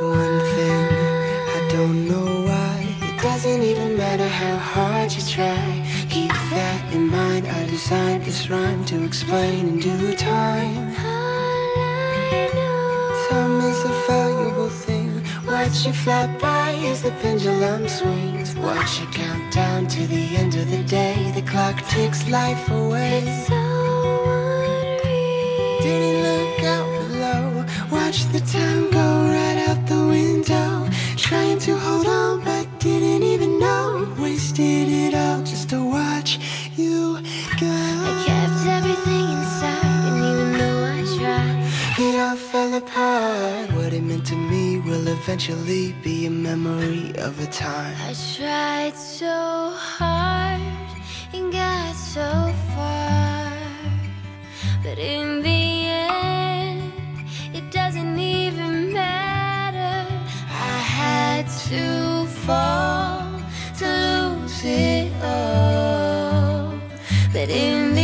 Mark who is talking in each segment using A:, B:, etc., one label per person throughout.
A: One thing, I don't know why. It doesn't even matter how hard you try. Keep that in mind. I designed this rhyme to explain in due time. Time is a valuable thing. Watch it fly by as the pendulum swings. Watch it count down to the end of the day. The clock ticks life away. Didn't look out below. Watch the time go eventually be a memory of a time.
B: I tried so hard and got so far, but in the end, it doesn't even matter. I had to fall to lose it all, but in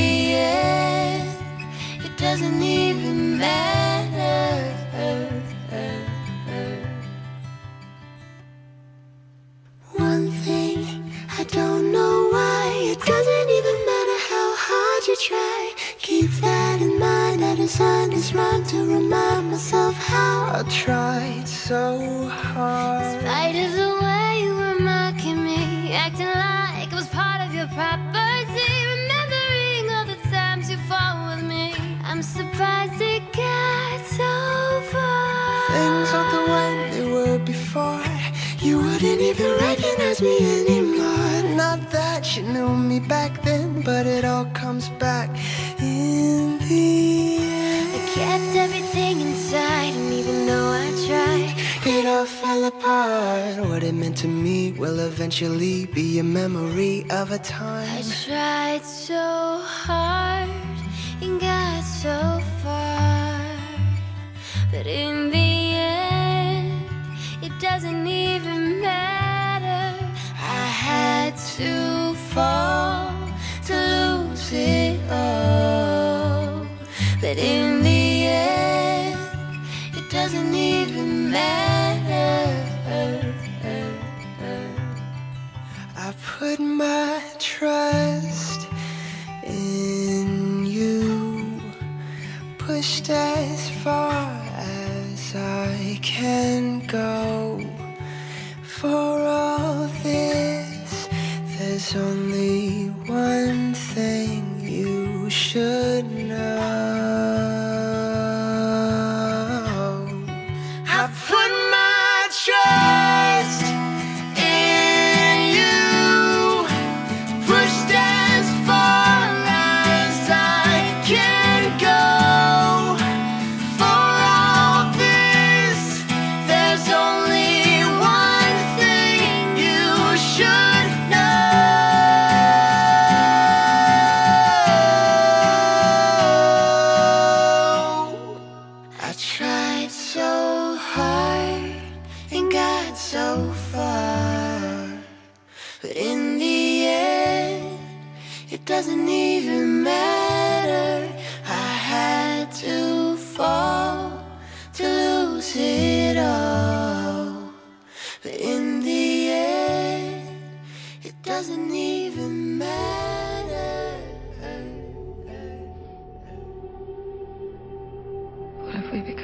A: you try. Keep that in mind. I designed this rhyme to remind myself how I tried so hard.
B: spite of the way you were mocking me, acting like it was part of your property, remembering all the times you fought with me. I'm surprised it got so far.
A: Things aren't the way they were before. You wouldn't even recognize me anymore. Not that you knew me back then, but it all comes back in the end.
B: I kept everything inside, and even though I tried,
A: It all fell apart. What it meant to me will eventually be a memory of a time.
B: I tried so hard and got so far, but in the but in the end, it doesn't even matter.
A: I put my trust in you, pushed as far as I can go. For all this, there's only one I doesn't even matter. I had to fall to lose it all. But in the end, it doesn't even matter. What have we become?